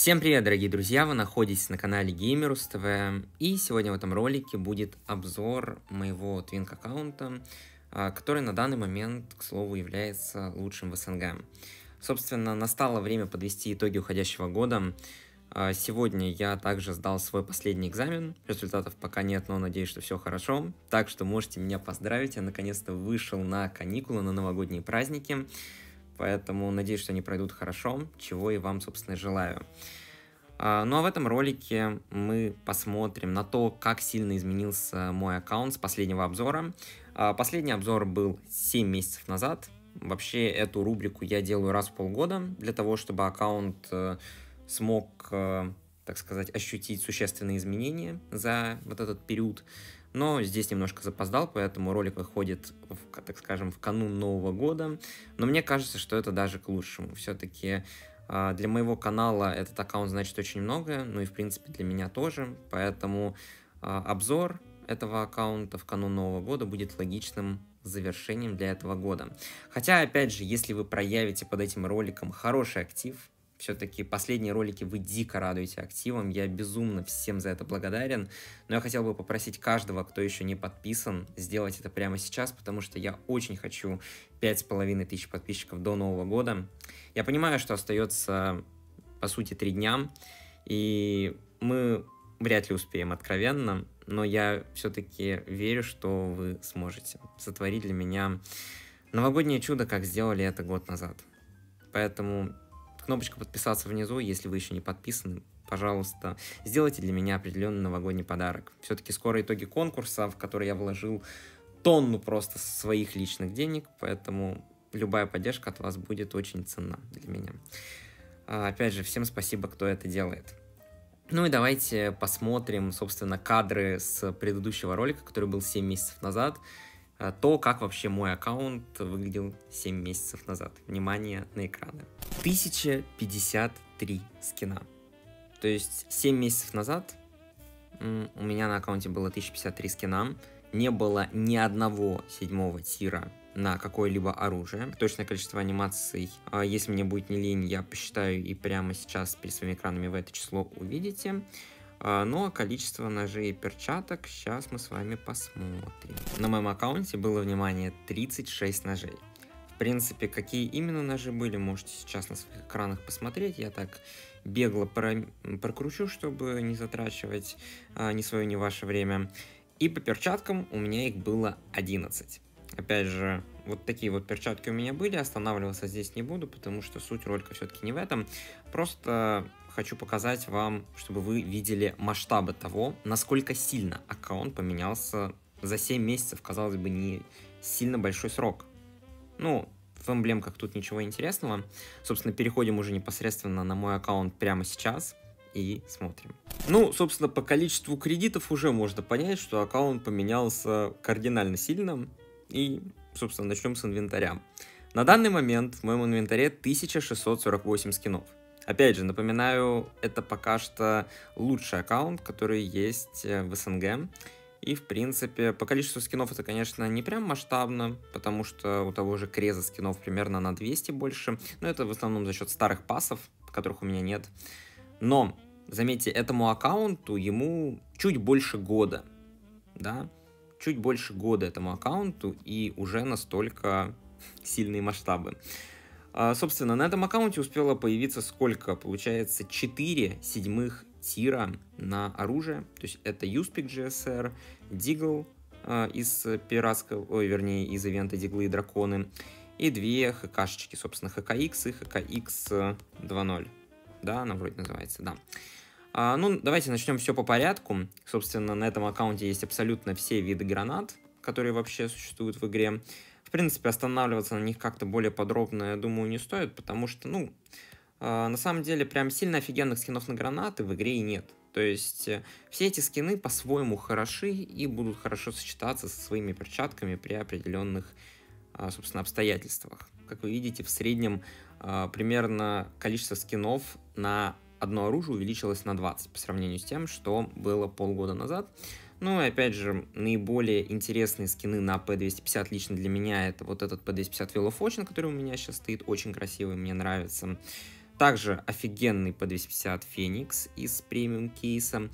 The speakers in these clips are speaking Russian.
Всем привет, дорогие друзья! Вы находитесь на канале Gamerus TV, и сегодня в этом ролике будет обзор моего Twink аккаунта, а, который на данный момент, к слову, является лучшим в СНГ. Собственно, настало время подвести итоги уходящего года. А, сегодня я также сдал свой последний экзамен. Результатов пока нет, но надеюсь, что все хорошо. Так что можете меня поздравить. Я наконец-то вышел на каникулы, на новогодние праздники. Поэтому надеюсь, что они пройдут хорошо, чего и вам, собственно, желаю. А, ну а в этом ролике мы посмотрим на то, как сильно изменился мой аккаунт с последнего обзора. А, последний обзор был 7 месяцев назад. Вообще эту рубрику я делаю раз в полгода, для того, чтобы аккаунт э, смог, э, так сказать, ощутить существенные изменения за вот этот период. Но здесь немножко запоздал, поэтому ролик выходит, в, так скажем, в канун Нового года. Но мне кажется, что это даже к лучшему. Все-таки э, для моего канала этот аккаунт значит очень многое, ну и в принципе для меня тоже. Поэтому э, обзор этого аккаунта в канун Нового года будет логичным завершением для этого года. Хотя, опять же, если вы проявите под этим роликом хороший актив, все-таки последние ролики вы дико радуете активом. Я безумно всем за это благодарен. Но я хотел бы попросить каждого, кто еще не подписан, сделать это прямо сейчас, потому что я очень хочу 5,5 тысяч подписчиков до Нового года. Я понимаю, что остается, по сути, 3 дня, и мы вряд ли успеем откровенно, но я все-таки верю, что вы сможете сотворить для меня новогоднее чудо, как сделали это год назад. Поэтому кнопочка подписаться внизу, если вы еще не подписаны. Пожалуйста, сделайте для меня определенный новогодний подарок. Все-таки скоро итоги конкурса, в который я вложил тонну просто своих личных денег, поэтому любая поддержка от вас будет очень ценна для меня. А, опять же, всем спасибо, кто это делает. Ну и давайте посмотрим, собственно, кадры с предыдущего ролика, который был 7 месяцев назад. Э, то, как вообще мой аккаунт выглядел 7 месяцев назад. Внимание на экраны. 1053 скина. То есть 7 месяцев назад у меня на аккаунте было 1053 скина. Не было ни одного седьмого тира на какое-либо оружие. Точное количество анимаций, а если мне будет не лень, я посчитаю и прямо сейчас перед своими экранами в это число увидите. А, ну а количество ножей и перчаток сейчас мы с вами посмотрим. На моем аккаунте было, внимание, 36 ножей. В принципе, какие именно ножи были, можете сейчас на своих экранах посмотреть. Я так бегло про прокручу, чтобы не затрачивать а, ни свое, ни ваше время. И по перчаткам у меня их было 11. Опять же, вот такие вот перчатки у меня были, останавливаться здесь не буду, потому что суть ролика все-таки не в этом. Просто хочу показать вам, чтобы вы видели масштабы того, насколько сильно аккаунт поменялся за 7 месяцев, казалось бы, не сильно большой срок. Ну, в эмблемках тут ничего интересного. Собственно, переходим уже непосредственно на мой аккаунт прямо сейчас и смотрим. Ну, собственно, по количеству кредитов уже можно понять, что аккаунт поменялся кардинально сильно. И, собственно, начнем с инвентаря. На данный момент в моем инвентаре 1648 скинов. Опять же, напоминаю, это пока что лучший аккаунт, который есть э, в СНГ. И, в принципе, по количеству скинов это, конечно, не прям масштабно, потому что у того же Креза скинов примерно на 200 больше. Но это в основном за счет старых пасов, которых у меня нет. Но, заметьте, этому аккаунту ему чуть больше года, да, чуть больше года этому аккаунту и уже настолько сильные масштабы. А, собственно, на этом аккаунте успело появиться сколько? Получается 4 седьмых тира на оружие. То есть это Uspik GSR, Deagle а, из пиратского, ой, вернее, из ивента Диглы и Драконы. И две ХКшечки, собственно, ХКX и ХКX 2.0. Да, она вроде называется, да. А, ну, давайте начнем все по порядку. Собственно, на этом аккаунте есть абсолютно все виды гранат, которые вообще существуют в игре. В принципе, останавливаться на них как-то более подробно, я думаю, не стоит, потому что, ну, э, на самом деле, прям сильно офигенных скинов на гранаты в игре и нет. То есть, э, все эти скины по-своему хороши и будут хорошо сочетаться со своими перчатками при определенных, э, собственно, обстоятельствах. Как вы видите, в среднем э, примерно количество скинов на одно оружие увеличилось на 20 по сравнению с тем, что было полгода назад. Ну и опять же, наиболее интересные скины на P250 лично для меня это вот этот P250 Wheel of Fortune, который у меня сейчас стоит, очень красивый, мне нравится. Также офигенный P250 Phoenix из премиум кейса.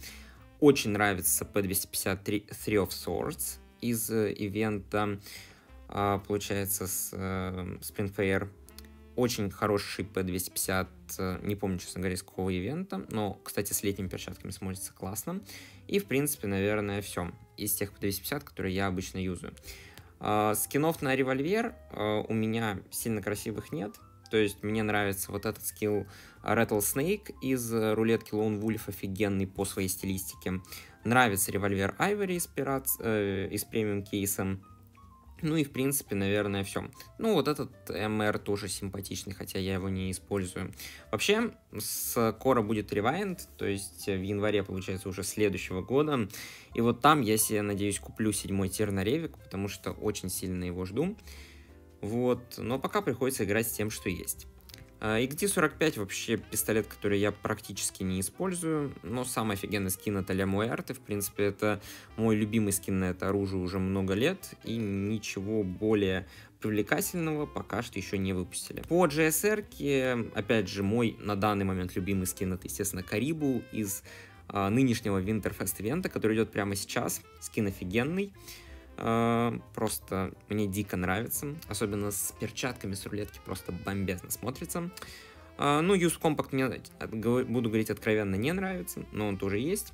Очень нравится P250 Three of Swords из э, ивента, а, получается, с э, Spring Fair. Очень хороший P250, э, не помню, честно говоря, с какого ивента, но, кстати, с летними перчатками смотрится классно. И, в принципе, наверное, все из тех P250, которые я обычно юзаю. А, скинов на револьвер у меня сильно красивых нет, то есть мне нравится вот этот скилл Rattlesnake из рулетки Lone Wolf, офигенный по своей стилистике. Нравится револьвер Ivory из, пират, э, из премиум кейса. Ну и, в принципе, наверное, все. Ну, вот этот MR тоже симпатичный, хотя я его не использую. Вообще, скоро будет ревайнд, то есть в январе, получается, уже следующего года. И вот там я себе, надеюсь, куплю седьмой тир на Ревик, потому что очень сильно его жду. Вот, но пока приходится играть с тем, что есть. XD45 а, вообще пистолет, который я практически не использую, но самый офигенный скин это Ля Муэрте, в принципе, это мой любимый скин на это оружие уже много лет, и ничего более привлекательного пока что еще не выпустили. По GSR, опять же, мой на данный момент любимый скин это, естественно, Карибу из а, нынешнего Winterfest ивента, который идет прямо сейчас, скин офигенный. А, просто мне дико нравится. Особенно с перчатками с рулетки просто бомбезно смотрится. А, ну, Use Compact мне, буду говорить откровенно, не нравится, но он тоже есть.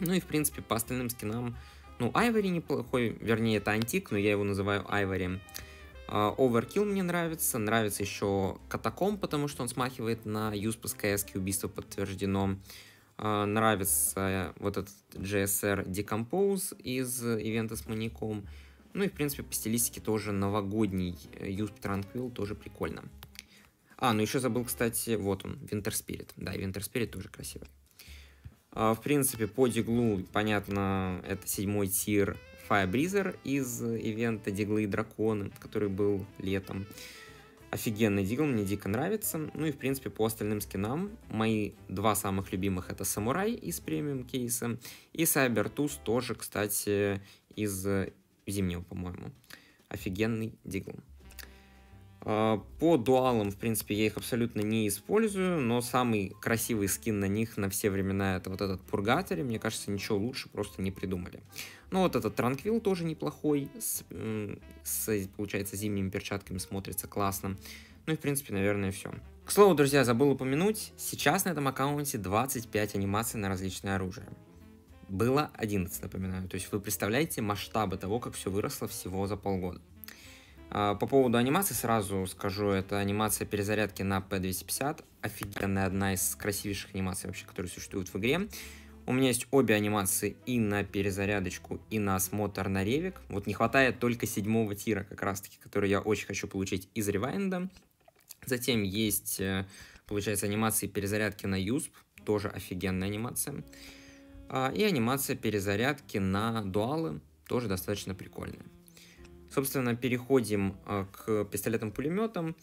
Ну и, в принципе, по остальным скинам, ну, Айвори неплохой, вернее, это антик, но я его называю Айвори. Overkill мне нравится, нравится еще Катаком, потому что он смахивает на Use PSKS, убийство подтверждено. А, нравится вот этот GSR Decompose из ивента с маньяком. Ну и, в принципе, по стилистике тоже новогодний Usp Tranquil тоже прикольно. А, ну еще забыл, кстати, вот он, Winter Spirit. Да, и Winter Spirit тоже красивый. А, в принципе, по диглу, понятно, это седьмой тир Fire Breezer из ивента Диглы и Драконы, который был летом офигенный дигл, мне дико нравится. Ну и, в принципе, по остальным скинам мои два самых любимых это Самурай из премиум кейса и Cybertooth тоже, кстати, из зимнего, по-моему. Офигенный дигл. А, по дуалам, в принципе, я их абсолютно не использую, но самый красивый скин на них на все времена это вот этот Пургатори. Мне кажется, ничего лучше просто не придумали. Ну вот этот Транквил тоже неплохой, с, с, получается, зимними перчатками смотрится классно. Ну и, в принципе, наверное, все. К слову, друзья, забыл упомянуть, сейчас на этом аккаунте 25 анимаций на различные оружия. Было 11, напоминаю. То есть вы представляете масштабы того, как все выросло всего за полгода. А, по поводу анимации сразу скажу, это анимация перезарядки на P250. Офигенная, одна из красивейших анимаций вообще, которые существуют в игре. У меня есть обе анимации и на перезарядочку, и на осмотр на ревик. Вот не хватает только седьмого тира, как раз таки, который я очень хочу получить из ревайнда. Затем есть, э, получается, анимации перезарядки на USP, тоже офигенная анимация. А, и анимация перезарядки на дуалы, тоже достаточно прикольная. Собственно, переходим а, к пистолетам-пулеметам.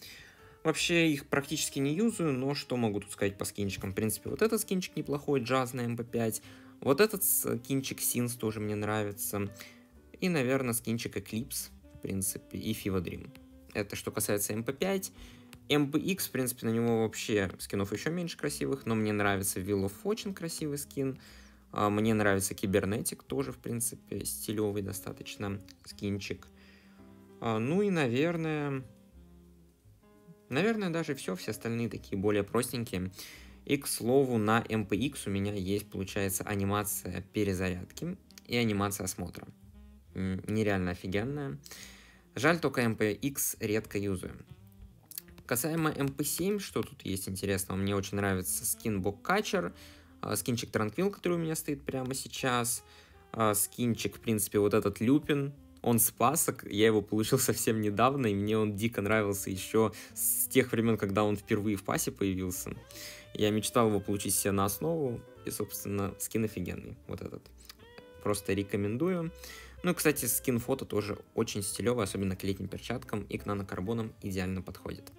Вообще их практически не юзаю, но что могу тут сказать по скинчикам? В принципе, вот этот скинчик неплохой, джаз на MP5. Вот этот скинчик Sins тоже мне нравится. И, наверное, скинчик Eclipse, в принципе, и Fiva Dream. Это что касается MP5. MPX, в принципе, на него вообще скинов еще меньше красивых, но мне нравится Will of очень красивый скин. А, мне нравится Кибернетик тоже, в принципе, стилевый достаточно скинчик. А, ну и, наверное, наверное, даже все, все остальные такие более простенькие. И, к слову, на MPX у меня есть, получается, анимация перезарядки и анимация осмотра. Нереально офигенная. Жаль, только MPX редко юзаю. Касаемо MP7, что тут есть интересного? Мне очень нравится скин Боккачер, скинчик Транквил, который у меня стоит прямо сейчас, а, скинчик, в принципе, вот этот Люпин, он спасок, я его получил совсем недавно, и мне он дико нравился еще с тех времен, когда он впервые в пасе появился. Я мечтал его получить себе на основу, и, собственно, скин офигенный, вот этот. Просто рекомендую. Ну и, кстати, скин фото тоже очень стилевый, особенно к летним перчаткам и к нанокарбонам идеально подходит.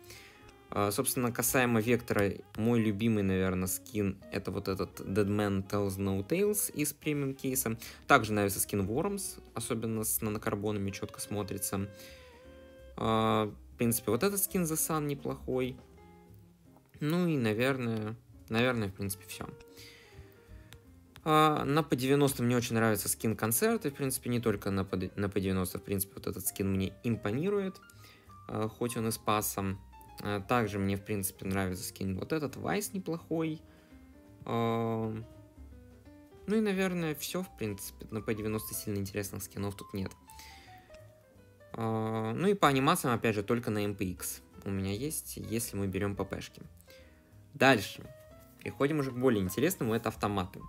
А, собственно, касаемо вектора, мой любимый, наверное, скин это вот этот Deadman Tells No Tales из премиум кейса. Также нравится скин Worms, особенно с нанокарбонами четко смотрится. А, в принципе, вот этот скин The Sun неплохой. Ну и, наверное, наверное, в принципе, все. А, на P90 мне очень нравится скин концерта, в принципе, не только на, P, на P90, в принципе, вот этот скин мне импонирует, хоть он и с пасом. А, также мне, в принципе, нравится скин вот этот, Вайс неплохой. Ну и, наверное, все, в принципе, на P90 сильно интересных скинов тут нет. Ну и по анимациям, опять же, только на MPX у меня есть, если мы берем ППшки. Дальше. Переходим уже к более интересному, это автоматы.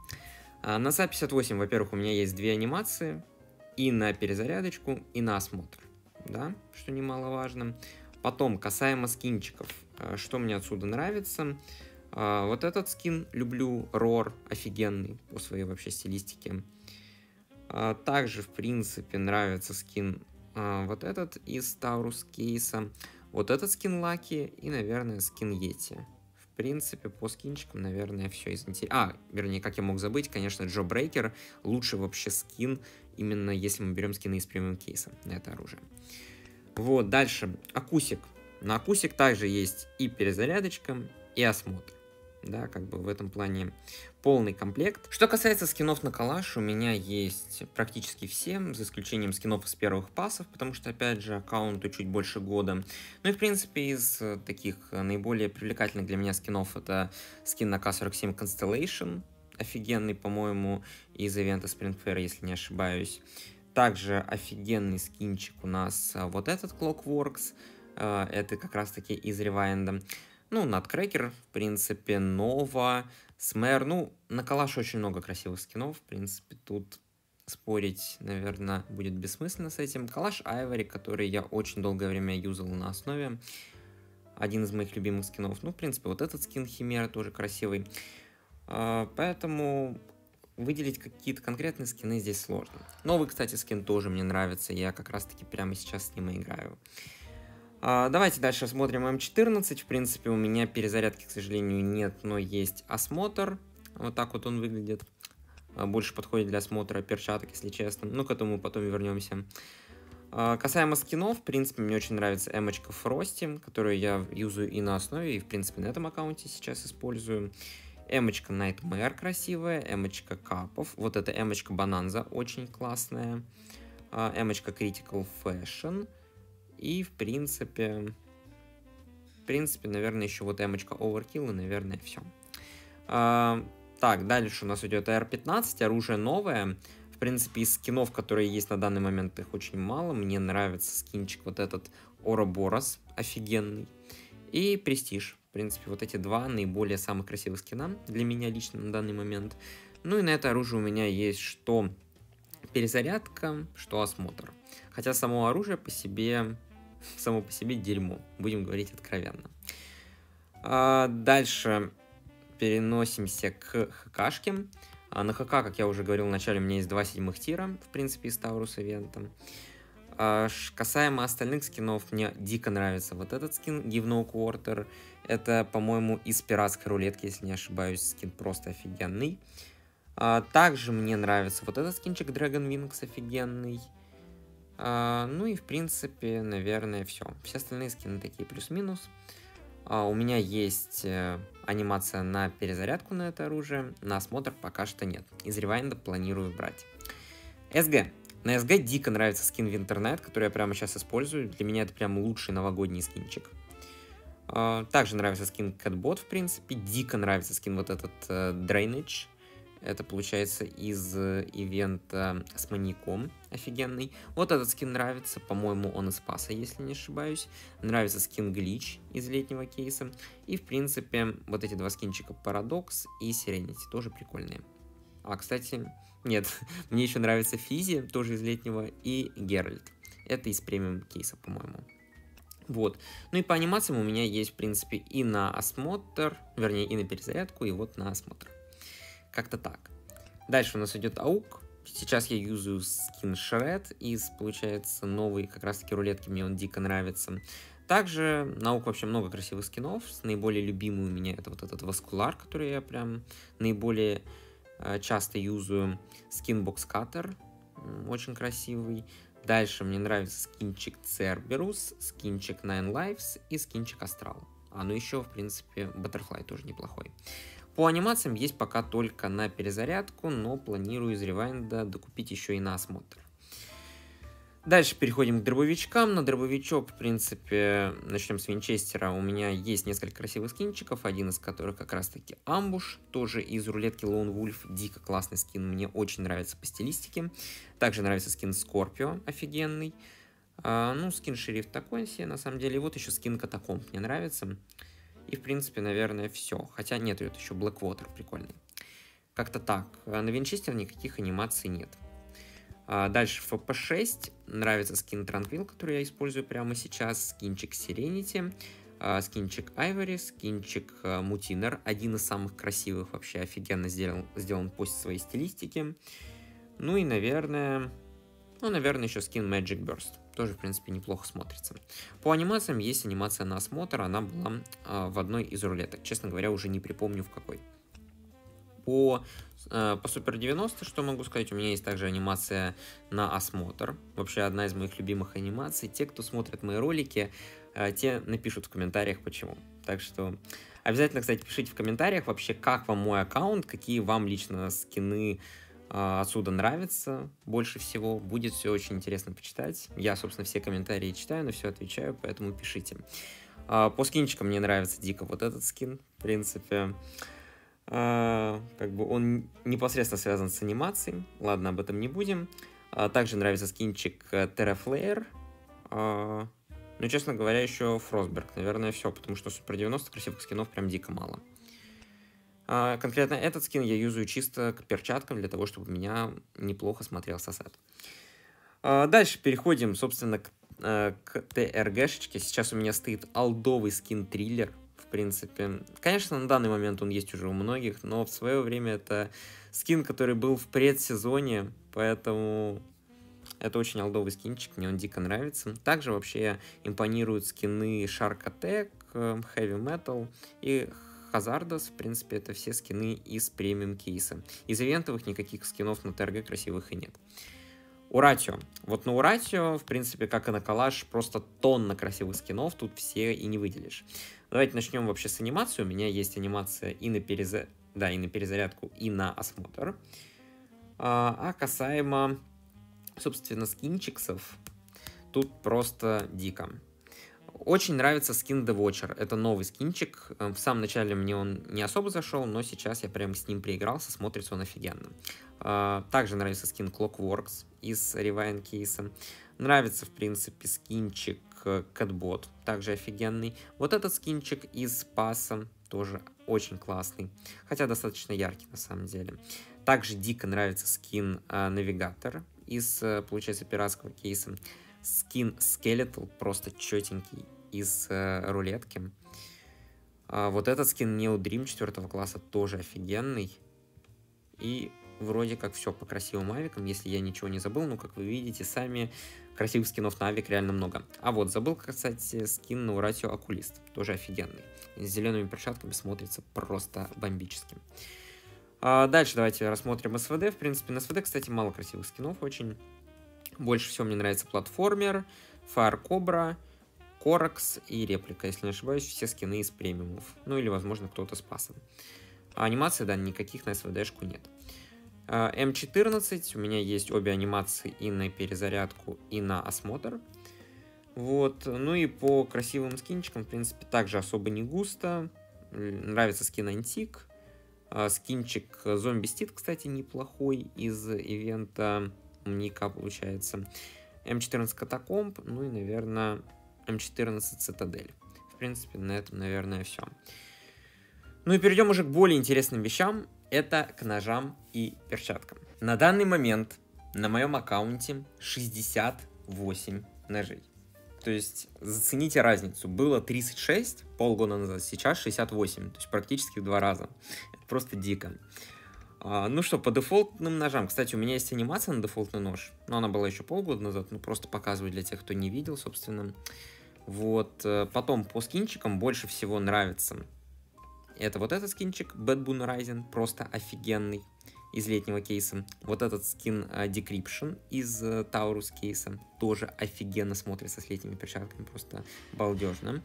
А, на СА-58, во-первых, у меня есть две анимации, и на перезарядочку, и на осмотр, да, что немаловажно. Потом, касаемо скинчиков, а, что мне отсюда нравится, а, вот этот скин люблю, Рор, офигенный по своей вообще стилистике. Также, в принципе, нравится скин вот этот из Таурус кейса, вот этот скин Лаки и, наверное, скин Йети принципе, по скинчикам, наверное, все из. А, вернее, как я мог забыть, конечно, Джо Брейкер лучший вообще скин, именно если мы берем скины из премиум кейса на это оружие. Вот, дальше. Акусик. На Акусик также есть и перезарядочка, и осмотр да, как бы в этом плане полный комплект. Что касается скинов на калаш, у меня есть практически все, за исключением скинов из первых пасов, потому что, опять же, аккаунту чуть больше года. Ну и, в принципе, из таких наиболее привлекательных для меня скинов это скин на К-47 Constellation, офигенный, по-моему, из ивента Sprint Fair, если не ошибаюсь. Также офигенный скинчик у нас а, вот этот Clockworks, а, это как раз-таки из ревайнда. Ну, Nutcracker, в принципе, Нова, Смер. Ну, на Калаш очень много красивых скинов. В принципе, тут спорить, наверное, будет бессмысленно с этим. Калаш Айвори, который я очень долгое время юзал на основе. Один из моих любимых скинов. Ну, в принципе, вот этот скин Химера тоже красивый. А, поэтому выделить какие-то конкретные скины здесь сложно. Новый, кстати, скин тоже мне нравится. Я как раз-таки прямо сейчас с ним и играю. А, давайте дальше смотрим М14. В принципе, у меня перезарядки, к сожалению, нет, но есть осмотр. Вот так вот он выглядит. А, больше подходит для осмотра перчаток, если честно. Ну, к этому потом вернемся. А, касаемо скинов, в принципе, мне очень нравится эмочка Фрости, которую я юзаю и на основе, и, в принципе, на этом аккаунте сейчас использую. Эмочка Nightmare красивая, эмочка Капов. Вот эта эмочка Бананза очень классная. Эмочка Critical Fashion. И, в принципе, в принципе, наверное, еще вот эмочка Overkill, и, наверное, все. А, так, дальше у нас идет AR-15, оружие новое. В принципе, из скинов, которые есть на данный момент, их очень мало. Мне нравится скинчик вот этот Ouroboros, офигенный. И Престиж. В принципе, вот эти два наиболее самых красивых скина для меня лично на данный момент. Ну и на это оружие у меня есть что перезарядка, что осмотр. Хотя само оружие по себе само по себе дерьмо, будем говорить откровенно. А дальше переносимся к ХКшке. А на ХК, как я уже говорил в начале, у меня есть два седьмых тира, в принципе, из Таурус ивента. Касаемо остальных скинов, мне дико нравится вот этот скин, Give No Quarter. Это, по-моему, из пиратской рулетки, если не ошибаюсь, скин просто офигенный. А также мне нравится вот этот скинчик Dragon Wings офигенный. А, ну и в принципе, наверное, все. Все остальные скины такие плюс-минус. А, у меня есть э, анимация на перезарядку на это оружие, на осмотр пока что нет. Из ревайнда планирую брать. СГ. На СГ дико нравится скин в интернет, который я прямо сейчас использую. Для меня это прям лучший новогодний скинчик. А, также нравится скин Catbot, в принципе. Дико нравится скин вот этот uh, Drainage. Это получается из э, ивента с маньяком офигенный. Вот этот скин нравится, по-моему, он из паса, если не ошибаюсь. Нравится скин Глич из летнего кейса. И, в принципе, вот эти два скинчика Парадокс и Serenity тоже прикольные. А, кстати, нет, мне еще нравится Физи, тоже из летнего, и Геральт. Это из премиум кейса, по-моему. Вот. Ну и по анимациям у меня есть, в принципе, и на осмотр, вернее, и на перезарядку, и вот на осмотр. Как-то так. Дальше у нас идет аук. Сейчас я юзаю скин Shred из, получается, новой как раз-таки рулетки. Мне он дико нравится. Также наук вообще много красивых скинов. Наиболее любимый у меня это вот этот Васкулар, который я прям наиболее часто юзаю. Скин Box Cutter, очень красивый. Дальше мне нравится скинчик Cerberus, скинчик Nine Lives и скинчик Astral. А ну еще, в принципе, Butterfly тоже неплохой. По анимациям есть пока только на перезарядку, но планирую из ревайнда докупить еще и на осмотр. Дальше переходим к дробовичкам. На дробовичок, в принципе, начнем с винчестера. У меня есть несколько красивых скинчиков, один из которых как раз-таки амбуш, тоже из рулетки Lone Wolf. Дико классный скин, мне очень нравится по стилистике. Также нравится скин Скорпио, офигенный. А, ну, скин Шериф такой себе, на самом деле. И вот еще скин Катакомб мне нравится. И, в принципе, наверное, все. Хотя нет, вот еще Blackwater прикольный. Как-то так. А на винчестер никаких анимаций нет. А дальше FP6. Нравится скин Tranquil, который я использую прямо сейчас. Скинчик Serenity. А, скинчик Ivory, скинчик Mutiner. Один из самых красивых вообще. Офигенно сделан, сделан по своей стилистике. Ну и, наверное... Ну, наверное, еще скин Magic Burst. Тоже, в принципе, неплохо смотрится. По анимациям есть анимация на осмотр. Она была в одной из рулеток. Честно говоря, уже не припомню в какой. По Э, по Супер 90, что могу сказать, у меня есть также анимация на осмотр. Вообще одна из моих любимых анимаций. Те, кто смотрит мои ролики, э, те напишут в комментариях почему. Так что обязательно, кстати, пишите в комментариях вообще, как вам мой аккаунт, какие вам лично скины э, отсюда нравятся больше всего. Будет все очень интересно почитать. Я, собственно, все комментарии читаю, на все отвечаю, поэтому пишите. По скинчикам мне нравится дико вот этот скин, в принципе. А, как бы он непосредственно связан с анимацией. Ладно, об этом не будем. А, также нравится скинчик э, Terraflare. А, ну, честно говоря, еще Frostberg. Наверное, все, потому что Супер 90 красивых скинов прям дико мало. Конкретно этот скин я юзаю чисто к перчаткам, для того, чтобы у меня неплохо смотрелся сет. Дальше переходим, собственно, к, э, к TRG-шечке. Сейчас у меня стоит алдовый скин Триллер в принципе. Конечно, на данный момент он есть уже у многих, но в свое время это скин, который был в предсезоне, поэтому это очень алдовый скинчик, мне он дико нравится. Также вообще импонируют скины Shark Attack, Heavy Metal и Hazardos, в принципе, это все скины из премиум кейса. Из ивентовых никаких скинов на ТРГ красивых и нет. Уратио. Вот на Уратио, в принципе, как и на Калаш, просто тонна красивых скинов, тут все и не выделишь. Давайте начнем вообще с анимации. У меня есть анимация и на, переза... да, и на перезарядку, и на осмотр. А, а касаемо, собственно, скинчиксов, тут просто дико. Очень нравится скин The Watcher. Это новый скинчик. Э, в самом начале мне он не особо зашел, но сейчас я прям с ним приигрался, смотрится он офигенно. А, также нравится скин Clockworks из Rewind кейса. Нравится, в принципе, скинчик Catbot, также офигенный. Вот этот скинчик из Паса тоже очень классный, хотя достаточно яркий на самом деле. Также дико нравится скин э, Навигатор из, э, получается, пиратского кейса. Скин Skeletal просто четенький из э, рулетки. А вот этот скин Neo Dream 4 класса тоже офигенный. И вроде как все по красивым авикам, если я ничего не забыл. Ну, как вы видите, сами красивых скинов на авик реально много. А вот, забыл, кстати, скин на Уратио Окулист. Тоже офигенный. С зелеными перчатками смотрится просто бомбически. А дальше давайте рассмотрим СВД. В принципе, на СВД, кстати, мало красивых скинов очень. Больше всего мне нравится платформер, Fire Cobra, Коракс и реплика, если не ошибаюсь, все скины из премиумов. Ну или, возможно, кто-то с пасом. А анимации, да, никаких на СВДшку нет. М14, у меня есть обе анимации и на перезарядку, и на осмотр. Вот, ну и по красивым скинчикам, в принципе, также особо не густо. Нравится скин Антик. А, скинчик Зомби Стит, кстати, неплохой из ивента Ника, получается. М14 Катакомб, ну и, наверное, М14 Цитадель. В принципе, на этом, наверное, все. Ну и перейдем уже к более интересным вещам это к ножам и перчаткам. На данный момент на моем аккаунте 68 ножей. То есть зацените разницу. Было 36 полгода назад, сейчас 68. То есть практически в два раза. Это просто дико. А, ну что, по дефолтным ножам. Кстати, у меня есть анимация на дефолтный нож. Но она была еще полгода назад. Ну просто показываю для тех, кто не видел, собственно. Вот. Э, потом по скинчикам больше всего нравится это вот этот скинчик Bad Boon Rising, просто офигенный из летнего кейса. Вот этот скин uh, Decryption из uh, Taurus кейса тоже офигенно смотрится с летними перчатками, просто балдежно.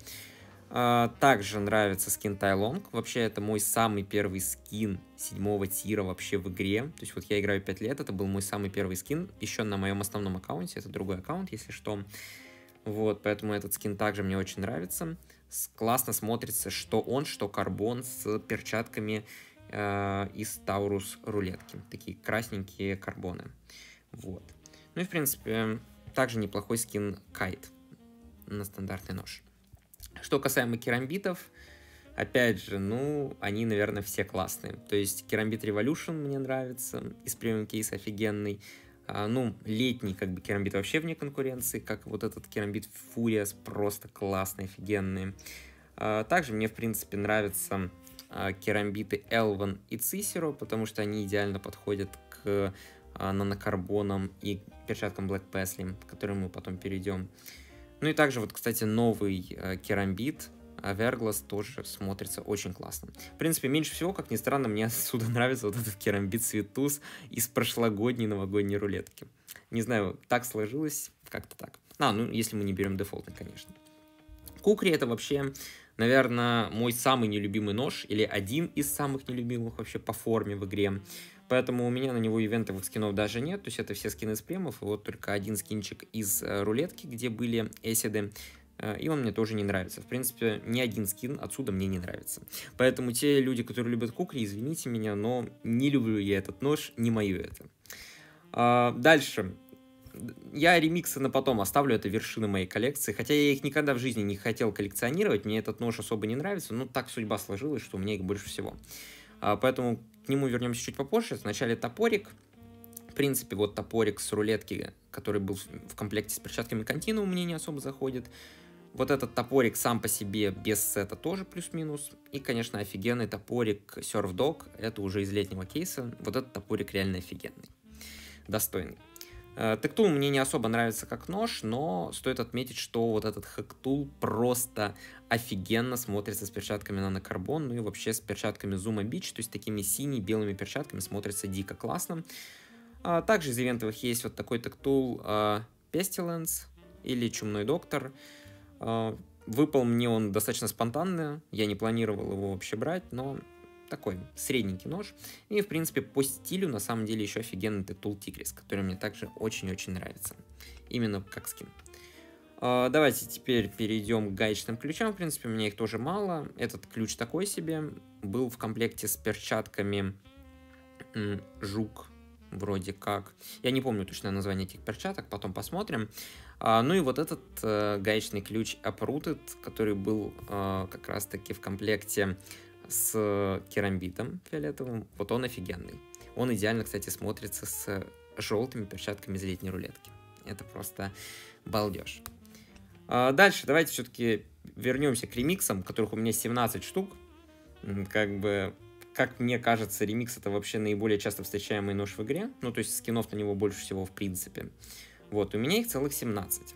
А, также нравится скин Тайлонг. Вообще, это мой самый первый скин седьмого тира вообще в игре. То есть вот я играю 5 лет, это был мой самый первый скин. Еще на моем основном аккаунте, это другой аккаунт, если что. Вот, поэтому этот скин также мне очень нравится. Классно смотрится, что он, что карбон с перчатками э, из Таурус рулетки. Такие красненькие карбоны. Вот. Ну и, в принципе, также неплохой скин Кайт на стандартный нож. Что касаемо керамбитов, опять же, ну, они, наверное, все классные. То есть керамбит Revolution мне нравится, из премиум кейса офигенный. А, ну, летний, как бы, керамбит вообще вне конкуренции, как вот этот керамбит Furious, просто классный, офигенный. А, также мне, в принципе, нравятся а, керамбиты Elvan и Cicero, потому что они идеально подходят к нанокарбонам и перчаткам Black Paisley, к которым мы потом перейдем. Ну и также вот, кстати, новый керамбит Averglass тоже смотрится очень классно. В принципе, меньше всего, как ни странно, мне отсюда нравится вот этот керамбит Светус из прошлогодней новогодней рулетки. Не знаю, так сложилось, как-то так. А, ну, если мы не берем дефолтный, конечно. Кукри это вообще, наверное, мой самый нелюбимый нож, или один из самых нелюбимых вообще по форме в игре. Поэтому у меня на него ивентовых скинов даже нет. То есть это все скины с премов. И вот только один скинчик из э, рулетки, где были эсиды. Э, и он мне тоже не нравится. В принципе, ни один скин отсюда мне не нравится. Поэтому те люди, которые любят кукри, извините меня, но не люблю я этот нож, не мою это. А, дальше. Я ремиксы на потом оставлю, это вершины моей коллекции. Хотя я их никогда в жизни не хотел коллекционировать, мне этот нож особо не нравится, но так судьба сложилась, что у меня их больше всего. А, поэтому к нему вернемся чуть попозже. Вначале топорик. В принципе, вот топорик с рулетки, который был в комплекте с перчатками континуум, мне не особо заходит. Вот этот топорик сам по себе без сета тоже плюс-минус. И, конечно, офигенный топорик Surf Dog. Это уже из летнего кейса. Вот этот топорик реально офигенный. Достойный. Э, Тектул мне не особо нравится как нож, но стоит отметить, что вот этот хэктул просто офигенно смотрится с перчатками нанокарбон, ну и вообще с перчатками Zuma Beach, то есть такими сине-белыми перчатками смотрится дико классно. А также из ивентовых есть вот такой тектул а, Pestilence или Чумной Доктор. А, выпал мне он достаточно спонтанно, я не планировал его вообще брать, но такой средненький нож. И, в принципе, по стилю, на самом деле, еще офигенный Тул Тигрис, который мне также очень-очень нравится. Именно как скин. А, давайте теперь перейдем к гаечным ключам. В принципе, у меня их тоже мало. Этот ключ такой себе. Был в комплекте с перчатками жук, вроде как. Я не помню точное название этих перчаток, потом посмотрим. А, ну и вот этот э, гаечный ключ Uprooted, который был э, как раз-таки в комплекте с керамбитом фиолетовым, вот он офигенный. Он идеально, кстати, смотрится с желтыми перчатками из летней рулетки. Это просто балдеж. А дальше давайте все-таки вернемся к ремиксам, которых у меня 17 штук. Как бы, как мне кажется, ремикс это вообще наиболее часто встречаемый нож в игре. Ну, то есть скинов на него больше всего в принципе. Вот, у меня их целых 17.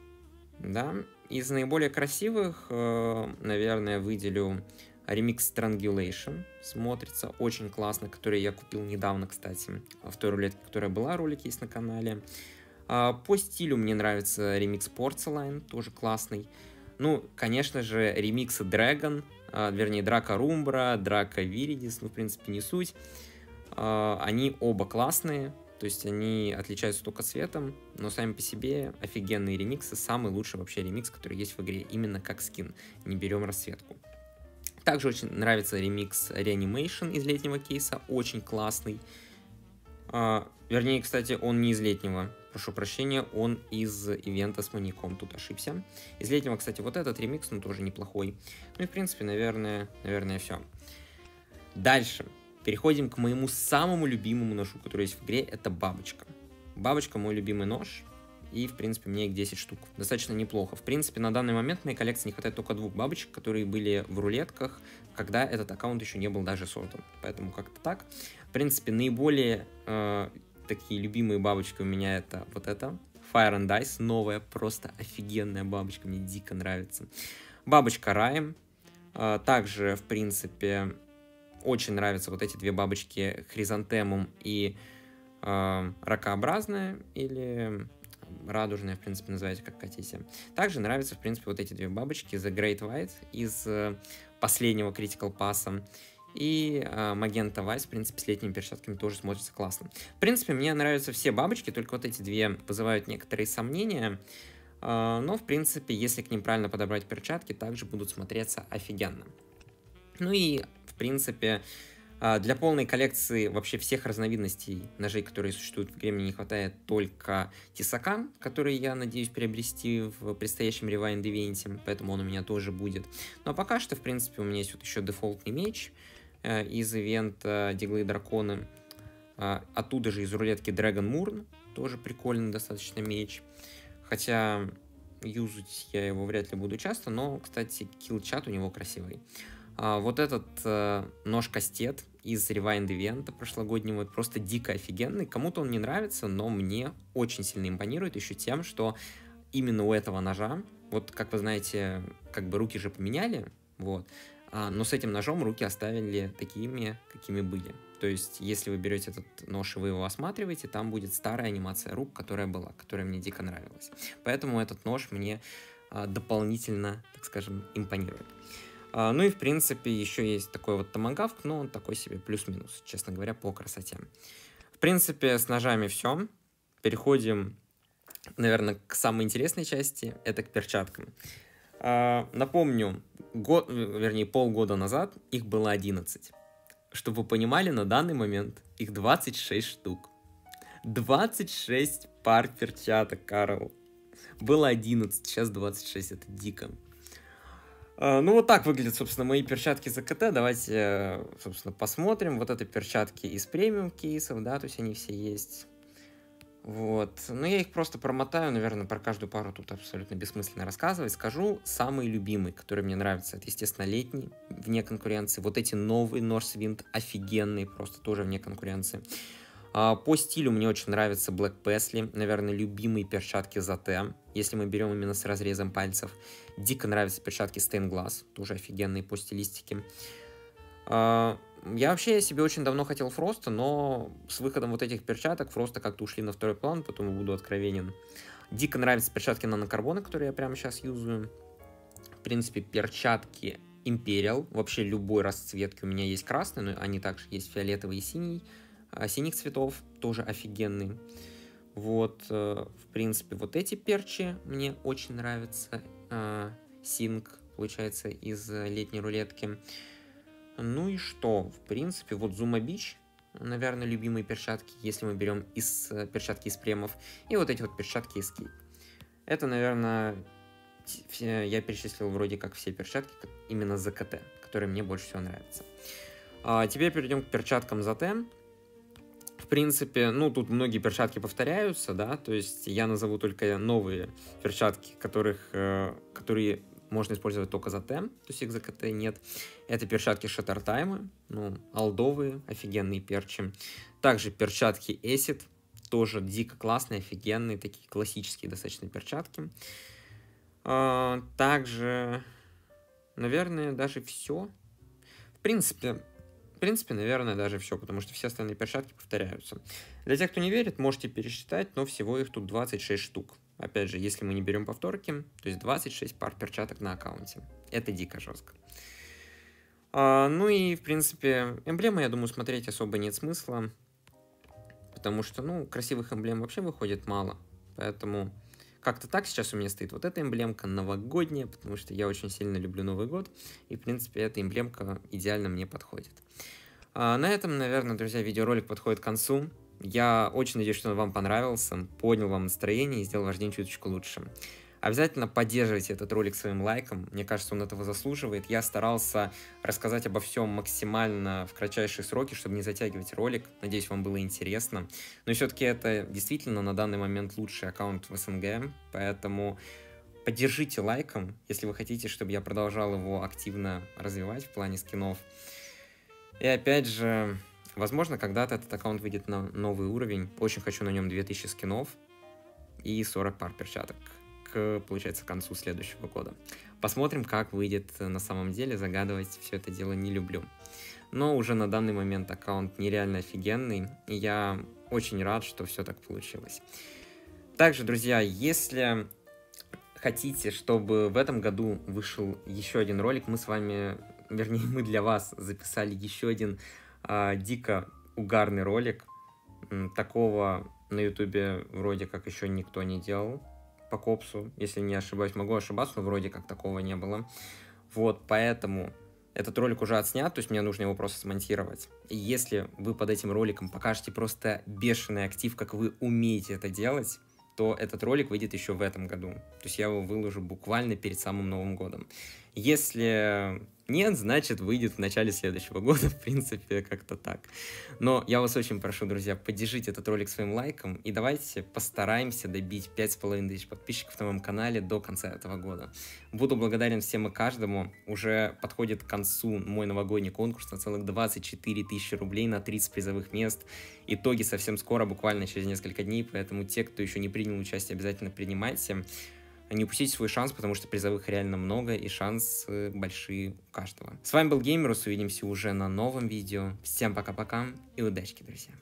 Да, из наиболее красивых, э, наверное, выделю ремикс Strangulation смотрится очень классно, который я купил недавно, кстати, в той рулетке, которая была, ролик есть на канале. А, по стилю мне нравится ремикс Porcelain, тоже классный. Ну, конечно же, ремиксы Dragon, а, вернее, Драка Румбра, Драка Виридис, ну, в принципе, не суть. А, они оба классные, то есть они отличаются только цветом, но сами по себе офигенные ремиксы, самый лучший вообще ремикс, который есть в игре, именно как скин, не берем расцветку. Также очень нравится ремикс Reanimation из летнего кейса, очень классный. А, вернее, кстати, он не из летнего, прошу прощения, он из ивента с маньяком, тут ошибся. Из летнего, кстати, вот этот ремикс, он тоже неплохой. Ну и, в принципе, наверное, наверное, все. Дальше. Переходим к моему самому любимому ножу, который есть в игре, это бабочка. Бабочка мой любимый нож, и, в принципе, мне их 10 штук. Достаточно неплохо. В принципе, на данный момент в моей коллекции не хватает только двух бабочек, которые были в рулетках, когда этот аккаунт еще не был даже создан. Поэтому как-то так. В принципе, наиболее э, такие любимые бабочки у меня это вот это. Fire and Dice, новая, просто офигенная бабочка, мне дико нравится. Бабочка Райм. Э, также, в принципе, очень нравятся вот эти две бабочки Хризантемум и э, ракообразная или радужная, в принципе, называйте как хотите. Также нравятся, в принципе, вот эти две бабочки, The Great White из э, последнего Critical Pass, и э, Magenta Vice, в принципе, с летними перчатками тоже смотрится классно. В принципе, мне нравятся все бабочки, только вот эти две вызывают некоторые сомнения. Э, но, в принципе, если к ним правильно подобрать перчатки, также будут смотреться офигенно. Ну и, в принципе, э, для полной коллекции вообще всех разновидностей ножей, которые существуют в игре, мне не хватает только тесака, который я надеюсь приобрести в предстоящем Rewind ивенте, поэтому он у меня тоже будет. Но пока что, в принципе, у меня есть вот еще дефолтный меч, Э, из ивента Диглы и Драконы. А, оттуда же из рулетки Dragon Moon, тоже прикольный достаточно меч. Хотя юзать я его вряд ли буду часто, но, кстати, килл-чат у него красивый. А, вот этот э, нож-кастет из Rewind ивента прошлогоднего просто дико офигенный. Кому-то он не нравится, но мне очень сильно импонирует еще тем, что именно у этого ножа, вот как вы знаете, как бы руки же поменяли, вот, а, но с этим ножом руки оставили такими, какими были. То есть, если вы берете этот нож и вы его осматриваете, там будет старая анимация рук, которая была, которая мне дико нравилась. Поэтому этот нож мне а, дополнительно, так скажем, импонирует. А, ну и, в принципе, еще есть такой вот томагавк, но он такой себе плюс-минус, честно говоря, по красоте. В принципе, с ножами все. Переходим, наверное, к самой интересной части, это к перчаткам. А, напомню, год, вернее, полгода назад их было 11. Чтобы вы понимали, на данный момент их 26 штук. 26 пар перчаток, Карл. Было 11, сейчас 26, это дико. А, ну, вот так выглядят, собственно, мои перчатки за КТ. Давайте, собственно, посмотрим. Вот это перчатки из премиум кейсов, да, то есть они все есть. Вот. Но я их просто промотаю, наверное, про каждую пару тут абсолютно бессмысленно рассказывать. Скажу самый любимый, который мне нравится. Это, естественно, летний, вне конкуренции. Вот эти новые Northwind офигенные, просто тоже вне конкуренции. А, по стилю мне очень нравится Black Paisley, наверное, любимые перчатки ZT, если мы берем именно с разрезом пальцев. Дико нравятся перчатки Stained Glass, тоже офигенные по стилистике. А, я вообще себе очень давно хотел Фроста, но с выходом вот этих перчаток Фроста как-то ушли на второй план, поэтому буду откровенен. Дико нравятся перчатки нанокарбона, которые я прямо сейчас юзаю. В принципе, перчатки Imperial, вообще любой расцветки у меня есть красные, но они также есть фиолетовый и синий. А синих цветов тоже офигенные. Вот, э, в принципе, вот эти перчи мне очень нравятся. Синг, получается, из летней рулетки. Ну и что? В принципе, вот Zuma Beach, наверное, любимые перчатки, если мы берем из э, перчатки из премов. И вот эти вот перчатки из Escape. Это, наверное, я перечислил вроде как все перчатки именно за КТ, которые мне больше всего нравятся. А теперь перейдем к перчаткам за Т. В принципе, ну, тут многие перчатки повторяются, да, то есть я назову только новые перчатки, которых, э, которые можно использовать только за Т, то есть их за КТ нет. Это перчатки Шаттертайма, ну, алдовые, офигенные перчи. Также перчатки Acid, тоже дико классные, офигенные, такие классические достаточно перчатки. А, также, наверное, даже все. В принципе, в принципе, наверное, даже все, потому что все остальные перчатки повторяются. Для тех, кто не верит, можете пересчитать, но всего их тут 26 штук. Опять же, если мы не берем повторки, то есть 26 пар перчаток на аккаунте. Это дико жестко. А, ну и, в принципе, эмблемы, я думаю, смотреть особо нет смысла. Потому что, ну, красивых эмблем вообще выходит мало. Поэтому как-то так сейчас у меня стоит вот эта эмблемка новогодняя, потому что я очень сильно люблю Новый год. И, в принципе, эта эмблемка идеально мне подходит. А на этом, наверное, друзья, видеоролик подходит к концу. Я очень надеюсь, что он вам понравился, поднял вам настроение и сделал ваш день чуточку лучше. Обязательно поддерживайте этот ролик своим лайком, мне кажется, он этого заслуживает. Я старался рассказать обо всем максимально в кратчайшие сроки, чтобы не затягивать ролик. Надеюсь, вам было интересно. Но все-таки это действительно на данный момент лучший аккаунт в СНГ, поэтому поддержите лайком, если вы хотите, чтобы я продолжал его активно развивать в плане скинов. И опять же, Возможно, когда-то этот аккаунт выйдет на новый уровень. Очень хочу на нем 2000 скинов и 40 пар перчаток к, получается, концу следующего года. Посмотрим, как выйдет на самом деле. Загадывать все это дело не люблю. Но уже на данный момент аккаунт нереально офигенный. И я очень рад, что все так получилось. Также, друзья, если хотите, чтобы в этом году вышел еще один ролик, мы с вами, вернее, мы для вас записали еще один а, дико угарный ролик. Такого на ютубе вроде как еще никто не делал по копсу, если не ошибаюсь. Могу ошибаться, но вроде как такого не было. Вот, поэтому этот ролик уже отснят, то есть мне нужно его просто смонтировать. И если вы под этим роликом покажете просто бешеный актив, как вы умеете это делать, то этот ролик выйдет еще в этом году. То есть я его выложу буквально перед самым Новым годом. Если нет, значит выйдет в начале следующего года, в принципе, как-то так. Но я вас очень прошу, друзья, поддержите этот ролик своим лайком и давайте постараемся добить 5,5 тысяч подписчиков на моем канале до конца этого года. Буду благодарен всем и каждому. Уже подходит к концу мой новогодний конкурс на целых 24 тысячи рублей на 30 призовых мест. Итоги совсем скоро, буквально через несколько дней, поэтому те, кто еще не принял участие, обязательно принимайте не упустите свой шанс, потому что призовых реально много и шансы большие у каждого. С вами был Геймерус, увидимся уже на новом видео. Всем пока-пока и удачки, друзья!